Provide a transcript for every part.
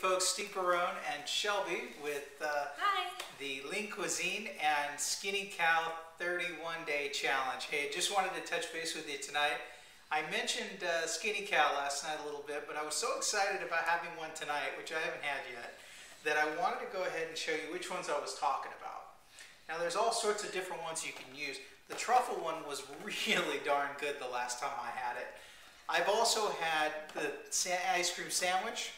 folks, Steve Barone and Shelby with uh, Hi. the Lean Cuisine and Skinny Cow 31 Day Challenge. Hey, just wanted to touch base with you tonight. I mentioned uh, Skinny Cow last night a little bit, but I was so excited about having one tonight, which I haven't had yet, that I wanted to go ahead and show you which ones I was talking about. Now, there's all sorts of different ones you can use. The truffle one was really darn good the last time I had it. I've also had the ice cream sandwich,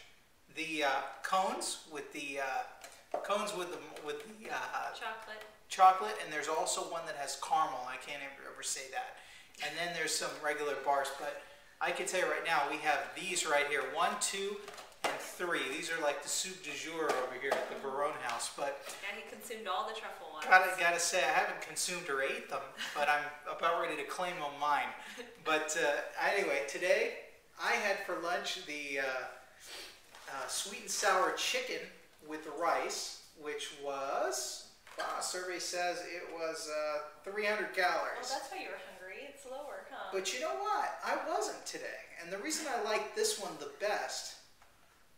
the uh, cones with the uh, cones with the with the uh, Chocolate. chocolate, and there's also one that has caramel. I can't ever, ever say that. And then there's some regular bars, but I can tell you right now, we have these right here, one, two, and three. These are like the soup du jour over here at the Barone house. But Yeah, he consumed all the truffle ones. gotta gotta say, I haven't consumed or ate them, but I'm about ready to claim them mine. But uh, anyway, today I had for lunch the uh, uh, sweet and sour chicken with rice, which was, wow, survey says it was uh, 300 calories. Well, that's why you were hungry. It's lower, huh? But you know what? I wasn't today. And the reason I liked this one the best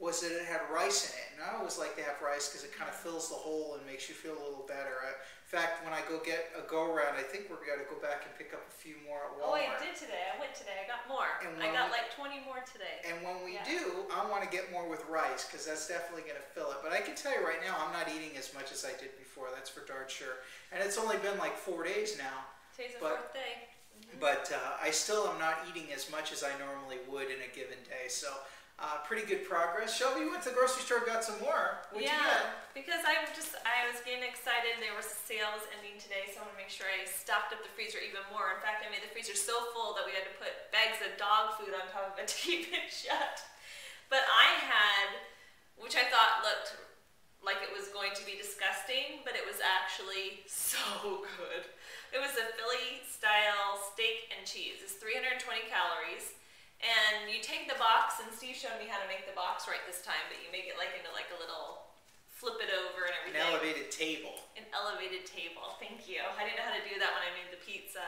was that it had rice in it. And I always like to have rice because it kind of fills the hole and makes you feel a little better. I, in fact, when I go get a go around, I think we're going to go back and pick up a few more at oh, I did today. I went today. I got more. And I got like 20 more today. Get more with rice because that's definitely going to fill it. But I can tell you right now, I'm not eating as much as I did before. That's for darn sure. And it's only been like four days now. Today's the but- fourth day. But uh, I still am not eating as much as I normally would in a given day. So uh, pretty good progress. Shelby you went to the grocery store, got some more. What'd you yeah, get? because I just I was getting excited. There was a sale was ending today, so I want to make sure I stocked up the freezer even more. In fact, I made the freezer so full that we had to put bags of dog food on top of it to keep it shut. But I had, which I thought looked like it was going to be disgusting, but it was actually so good. It was a Philly style steak and cheese. It's 320 calories. And you take the box, and Steve showed me how to make the box right this time, but you make it like into like a little flip it over and everything. An elevated table. An elevated table. Thank you. I didn't know how to do that when I made the pizza.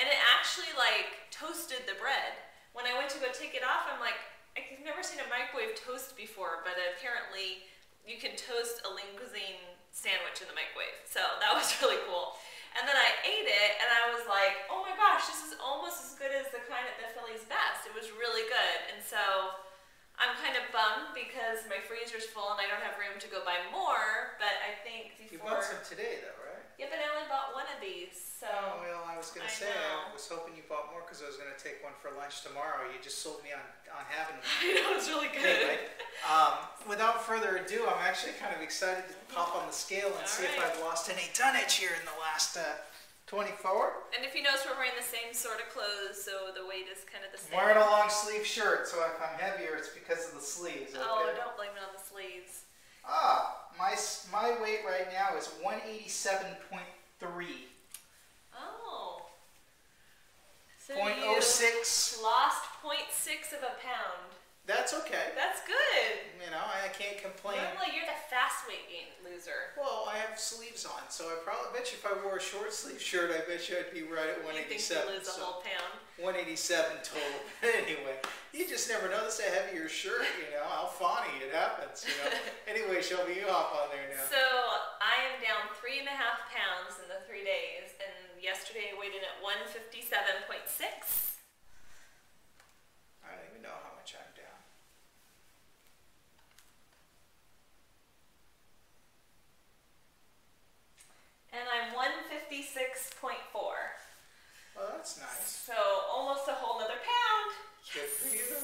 And it actually like toasted the bread. When I went to go take it off, I'm like, I've never seen a microwave toast before, but apparently you can toast a lean cuisine sandwich in the microwave. So that was really cool. And then I ate it and I was like, oh my gosh, this is almost as good as the kind at the Philly's best. It was really good. And so I'm kind of bummed because my freezer's full and I don't have room to go buy more, but I think You before bought some today, though, right? yeah, but I only bought one of these, so. Oh, well, I was going to say. Was hoping you bought more because I was going to take one for lunch tomorrow. You just sold me on, on having one. I know it's really good. anyway, um, without further ado, I'm actually kind of excited to pop on the scale and All see if. I've lost any tonnage here in the last uh, 24. And if you notice, we're wearing the same sort of clothes, so the weight is kind of the I'm same. wearing a long sleeve shirt, so if I'm heavier, it's because of the sleeves. Okay? Oh, don't blame it on the sleeves. Ah, my my weight right now is 187.3. Oh. So Point you oh six. lost 0.6 of a pound. That's okay. That's good. You know, I can't complain. Normally, you're the fast weight gain loser. Well, I have sleeves on, so I probably bet you if I wore a short sleeve shirt, I bet you I'd be right at 187. You think you 187. lose a whole pound? 187 total. anyway, you just never know. This a heavier shirt, you know. How funny it happens, you know. anyway, Shelby, you hop on there now. So I am down three and a half pounds in the three days, and yesterday I weighed in at 157.6. I don't even know how much I'm down. And I'm 156.4. Well, that's nice. So almost a whole nother pound. Good for you.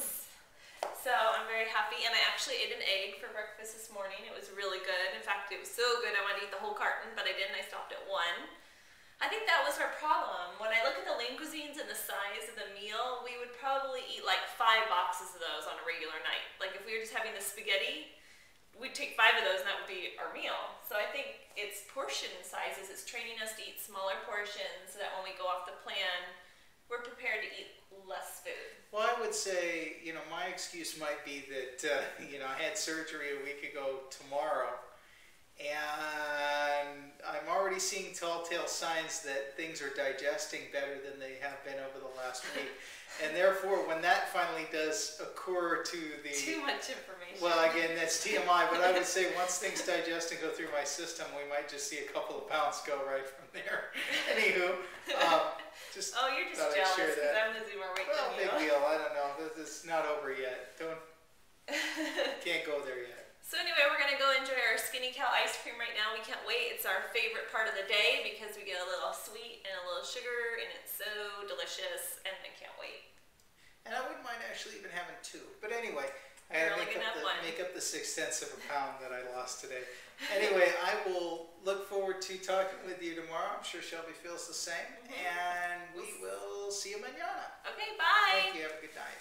So I'm very and I actually ate an egg for breakfast this morning. It was really good. In fact, it was so good I wanted to eat the whole carton, but I didn't. I stopped at one. I think that was our problem. When I look at the lean cuisines and the size of the meal, we would probably eat like five boxes of those on a regular night. Like if we were just having the spaghetti, we'd take five of those and that would be our meal. So I think it's portion sizes. It's training us to eat smaller portions so that when we go off the plan, we're prepared to eat less food. Well, would say, you know, my excuse might be that, uh, you know, I had surgery a week ago tomorrow, and I'm already seeing telltale signs that things are digesting better than they have been over the last week. And therefore, when that finally does occur to the Too much information. well, again, that's TMI, but I would say once things digest and go through my system, we might just see a couple of pounds go right from there. Anywho, um, just oh, you're just jealous because. I'm losing more weight well, than big you. deal. I don't know. This is not over yet. Don't can't go there yet. So anyway, we're gonna go enjoy our Skinny Cow ice cream right now. We can't wait. It's our favorite part of the day because we get a little sweet and a little sugar, and it's so delicious, and I can't wait. And I wouldn't mind actually even having two. But anyway, I gotta make up, the, one. make up the six tenths of a pound that I lost today. Anyway, I will look forward to talking with you tomorrow. I'm sure Shelby feels the same. Mhm. And we will see you manana. Okay, bye. Thank you. Have a good night.